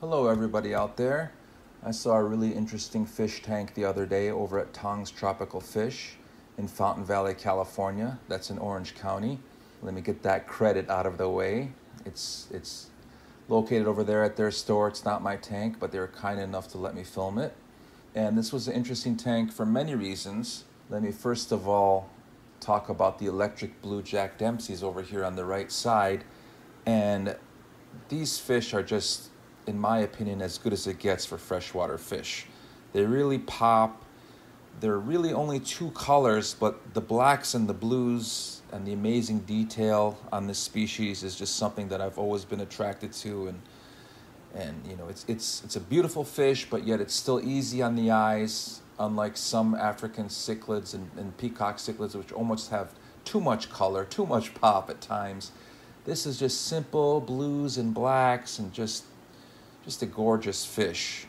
Hello, everybody out there. I saw a really interesting fish tank the other day over at Tong's Tropical Fish in Fountain Valley, California. That's in Orange County. Let me get that credit out of the way. It's, it's located over there at their store. It's not my tank, but they were kind enough to let me film it. And this was an interesting tank for many reasons. Let me first of all talk about the electric blue Jack Dempsey's over here on the right side. And these fish are just, in my opinion, as good as it gets for freshwater fish. They really pop. There are really only two colors, but the blacks and the blues and the amazing detail on this species is just something that I've always been attracted to. And and you know, it's it's it's a beautiful fish, but yet it's still easy on the eyes. Unlike some African cichlids and, and peacock cichlids, which almost have too much color, too much pop at times. This is just simple blues and blacks and just just a gorgeous fish.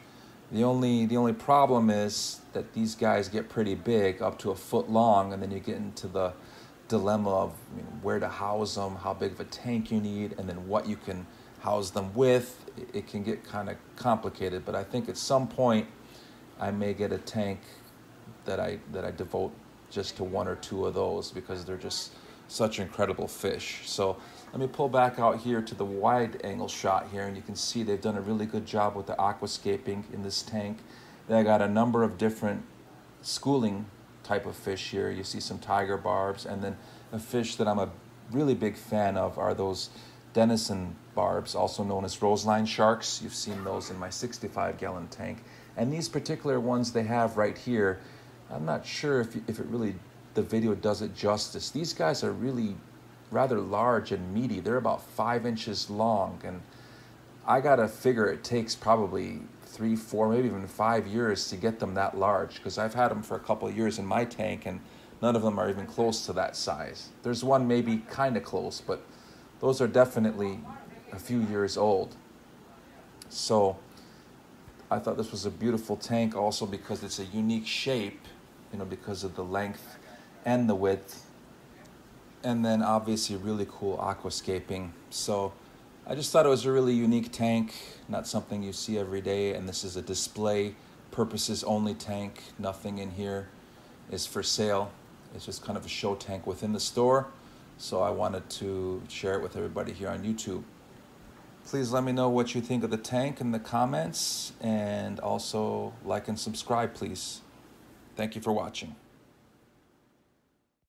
The only the only problem is that these guys get pretty big, up to a foot long, and then you get into the dilemma of you know, where to house them, how big of a tank you need, and then what you can house them with. It can get kind of complicated, but I think at some point I may get a tank that I that I devote just to one or two of those because they're just such incredible fish. So let me pull back out here to the wide angle shot here and you can see they've done a really good job with the aquascaping in this tank. They got a number of different schooling type of fish here. You see some tiger barbs and then a fish that I'm a really big fan of are those denison barbs, also known as roseline sharks. You've seen those in my 65 gallon tank. And these particular ones they have right here, I'm not sure if, if it really, the video does it justice. These guys are really rather large and meaty. They're about five inches long. And I gotta figure it takes probably three, four, maybe even five years to get them that large because I've had them for a couple of years in my tank and none of them are even close to that size. There's one maybe kind of close, but those are definitely a few years old. So I thought this was a beautiful tank also because it's a unique shape, you know, because of the length and the width. And then obviously really cool aquascaping. So I just thought it was a really unique tank, not something you see every day. And this is a display purposes only tank. Nothing in here is for sale. It's just kind of a show tank within the store. So I wanted to share it with everybody here on YouTube. Please let me know what you think of the tank in the comments and also like and subscribe, please. Thank you for watching.